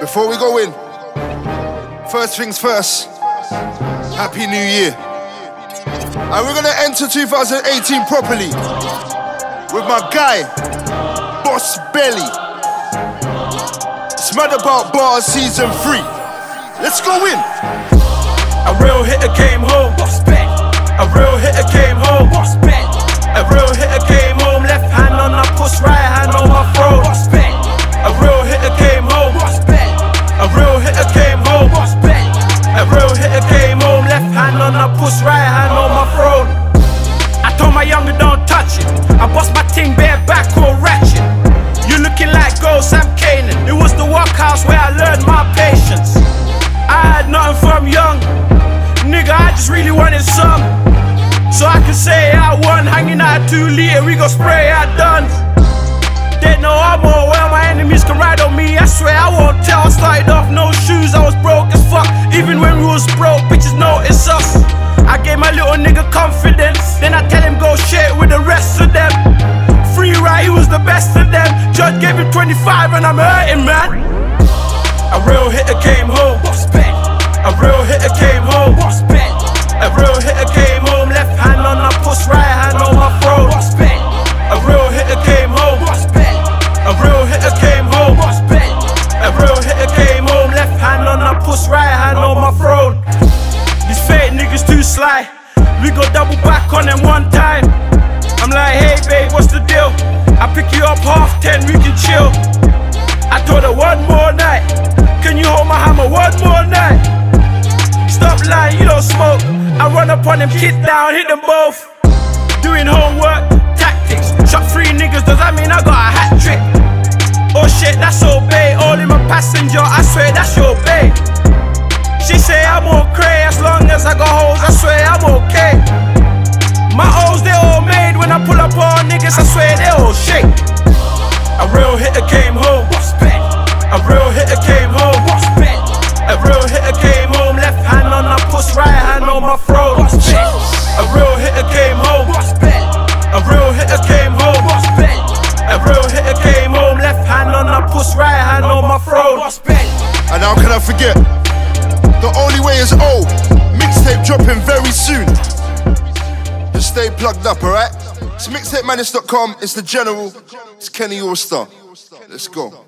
Before we go in, first things first, Happy New Year. And we're gonna enter 2018 properly with my guy, Boss Belly. It's Mad About Bars Season 3. Let's go in. A real hitter came home. A real hitter came the right hand on my throat. I told my younger don't touch it. I bust my ting bare back or ratchet. You looking like Gold Sam Kanan. It was the workhouse where I learned my patience. I had nothing from young. Nigga, I just really wanted some. So I can say I won, hanging out two liter, we gon' spray out guns. They know I'm all well, my enemies can ride on me. I swear I won't tell. I started off no shoes, I was broke as fuck. Even when we was broke, confidence, then I tell him go share it with the rest of them. Free ride, he was the best of them. Judge gave him 25 and I'm hurting, man. A real hitter came home. A real hitter came home. A real hitter came home. Left hand on the push, right hand on my throat. A real hitter came home. A real hitter came home. A real hitter came home. Left hand on the push, right hand on my throat. These fake niggas too sly. We go double back on them one time. I'm like, hey babe, what's the deal? I pick you up half ten, we can chill. I told her one more night. Can you hold my hammer one more night? Stop lying, you don't smoke. I run up on them, kick down, hit them both. Doing homework, tactics. Shot three niggas, does that mean I got a hat trick? Oh shit, that's your bae. All in my passenger, I swear that's your bae. Swear I'm okay. My O's they all made when I pull up on niggas, I swear they all shake. A real hitter came home. A real hitter came home. A real hitter came home. Left hand on my push, right hand on my throat. A real hitter came home. A real hitter came home. A real hitter came home. Left hand on my push, right hand on my throat. And how can I forget? The only way is O. Mixtape dropping plugged up, alright? It's mixtapemadness.com. It's the general. It's Kenny Allstar. Let's go.